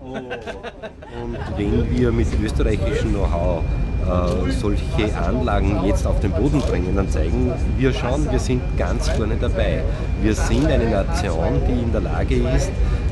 Und wenn wir mit österreichischem Know-how äh, solche Anlagen jetzt auf den Boden bringen, dann zeigen wir schon, wir sind ganz vorne dabei. Wir sind eine Nation, die in der Lage ist,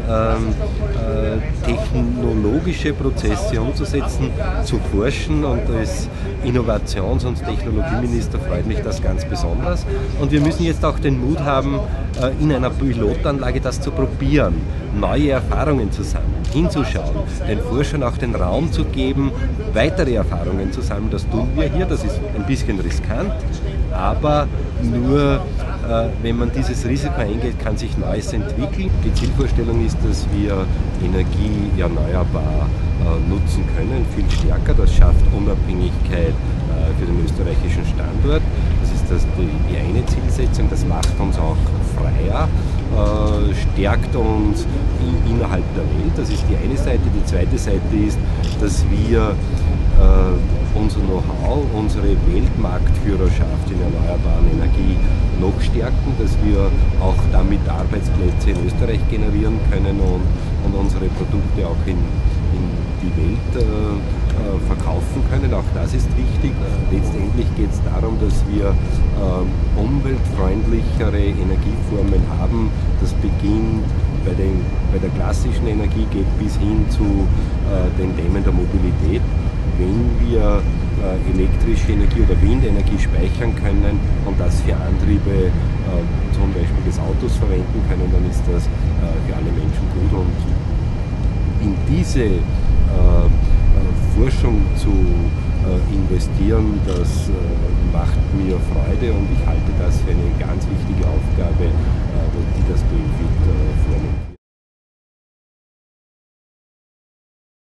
ähm, äh, technologische Prozesse umzusetzen, zu forschen und als Innovations- und Technologieminister freut mich das ganz besonders. Und wir müssen jetzt auch den Mut haben, äh, in einer Pilotanlage das zu probieren, neue Erfahrungen zu sammeln, hinzuschauen, den Forschern auch den Raum zu geben, weitere Erfahrungen zu sammeln. Das tun wir hier, das ist ein bisschen riskant, aber nur wenn man dieses Risiko eingeht, kann sich Neues entwickeln. Die Zielvorstellung ist, dass wir Energie erneuerbar äh, nutzen können, viel stärker. Das schafft Unabhängigkeit äh, für den österreichischen Standort. Das ist das, die eine Zielsetzung. Das macht uns auch freier, stärkt uns innerhalb der Welt. Das ist die eine Seite. Die zweite Seite ist, dass wir unser Know-how, unsere Weltmarktführerschaft in erneuerbaren Energie noch stärken, dass wir auch damit Arbeitsplätze in Österreich generieren können und, und unsere Produkte auch in, in die Welt äh, äh verkaufen können. Auch das ist wichtig. Letztendlich geht es darum, dass wir äh, umweltfreundlichere Energieformen haben. Das beginnt bei, den, bei der klassischen Energie, geht bis hin zu äh, den Themen der Mobilität wenn wir äh, elektrische Energie oder Windenergie speichern können und das für Antriebe äh, zum Beispiel des Autos verwenden können, dann ist das äh, für alle Menschen gut. Und in diese Forschung zu investieren, das macht mir Freude und ich halte das für eine ganz wichtige Aufgabe, die das BMWI